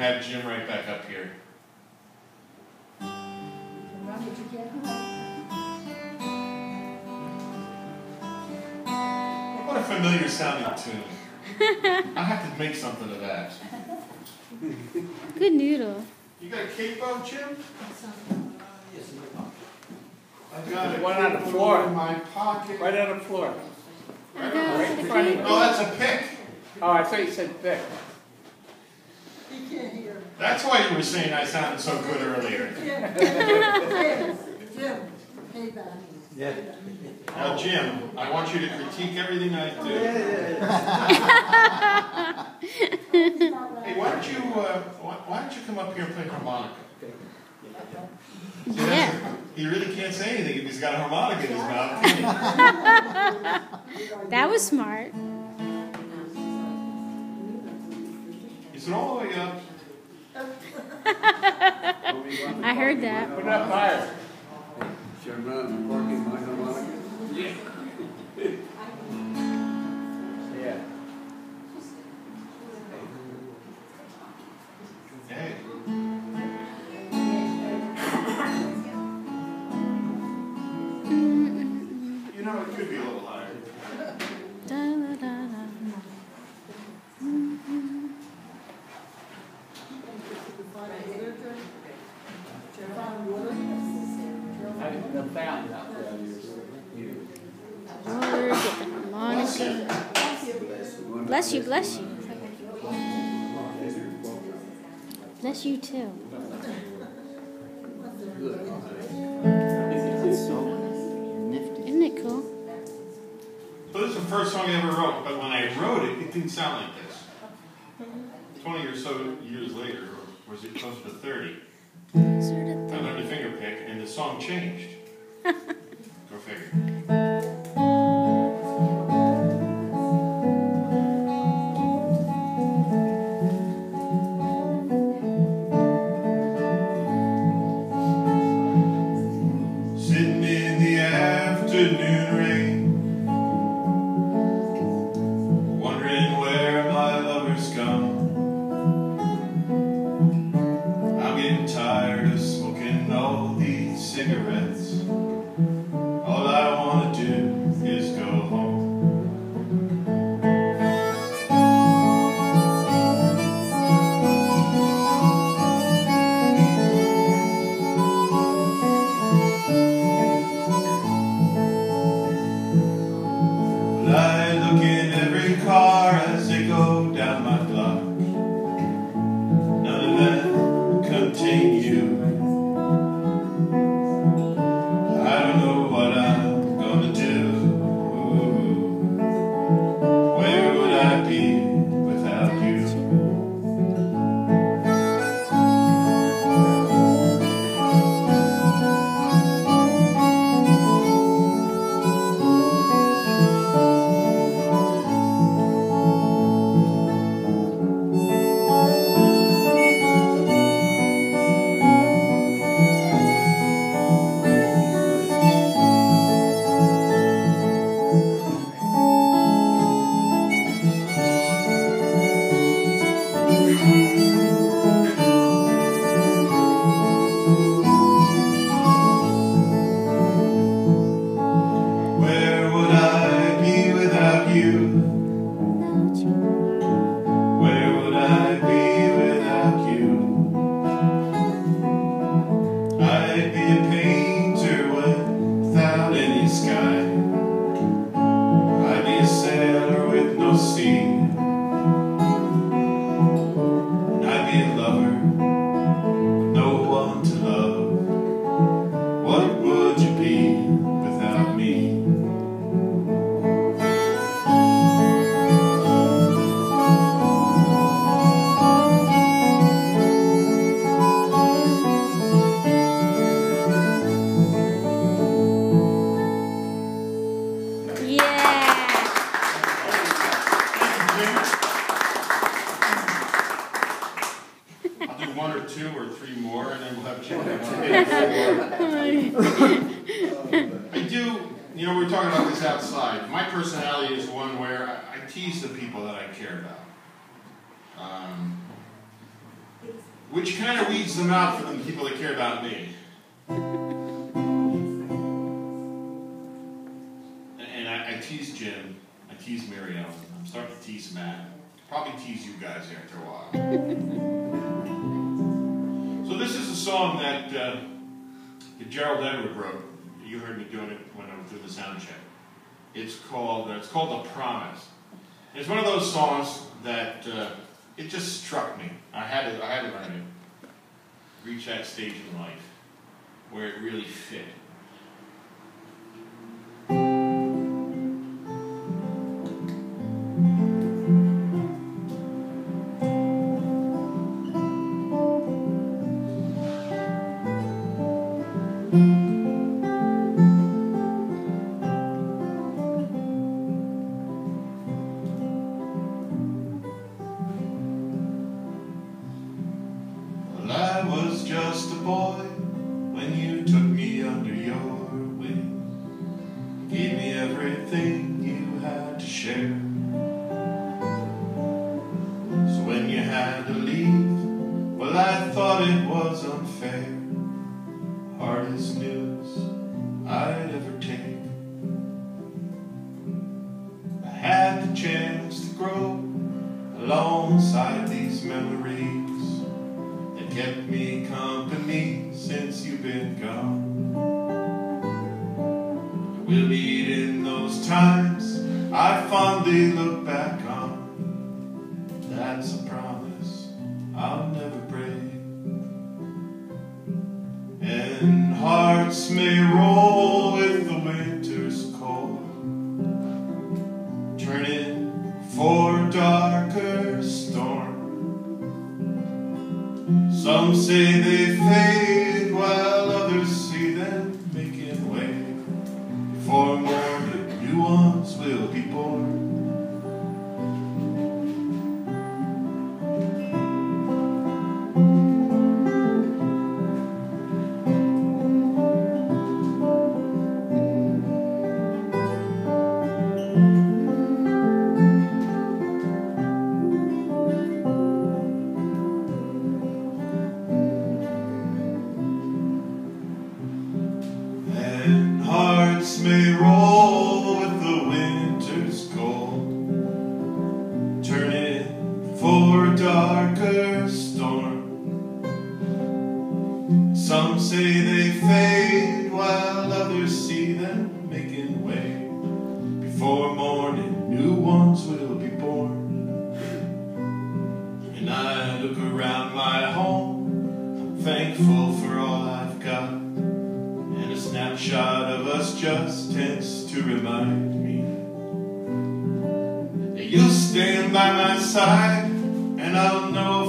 gonna have Jim right back up here. What a familiar sounding tune. I have to make something of that. Good noodle. You got a capo, Jim? Yes, I got it. One on the floor. In my pocket. Right on the floor. I Right in front of you. Oh, that's a pick. Oh, I thought you said Vic. He can't hear. That's why you were saying I sounded so good earlier. Jim, Jim, hey, back. Yeah. Now, Jim, I want you to critique everything I do. Hey, why don't you, uh, why, why don't you come up here and play harmonica? See, that's- Yeah. He really can't say anything if he's got a harmonica in his mouth. That was smart. Is it all the way up? I heard that. Put it up higher. Should I run working my harmonica? Yeah. Yeah. Hey. You know, it could be a little Bless you, bless you. Bless you too. Isn't it cool? So this is the first song I ever wrote, but when I wrote it, it didn't sound like this. Twenty or so years later, or was it closer to thirty, Sort of I learned a finger pick, and the song changed. Go figure. I do, you know, we are talking about this outside. My personality is one where I, I tease the people that I care about. Um, which kind of weeds them out for the people that care about me. And I, I tease Jim, I tease Mary Ellen, I'm starting to tease Matt. Probably tease you guys after a while. so this is a song that, uh, that Gerald Edward wrote. You heard me doing it when I was doing the sound check. It's called uh, it's called The Promise. It's one of those songs that uh, it just struck me. I had to I had to learn it. Reach that stage in life where it really fit. Alongside these memories that kept me company since you've been gone. We'll meet in those times I fondly look back on. That's a promise I'll never break. And hearts may roll Some say they fade while others may roll with the winter's cold, turning for a darker storm. Some say they fade while others see them making way. Before morning, new ones will be born. And I look around my home, I'm thankful for all I've got. And a snapshot of just tends to remind me. That you'll stand by my side, and I'll know